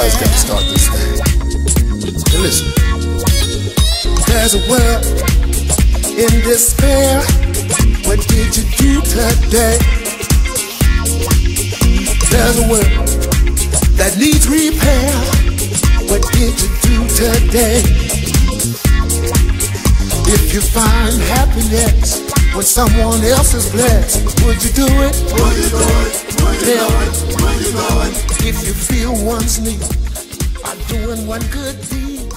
Somebody's got to start this thing. Listen, There's a world in despair. What did you do today? There's a world that needs repair. What did you do today? If you find happiness when someone else is blessed, would you do it? Would you do it? Would you do it? If you feel one's need are doing one good deed,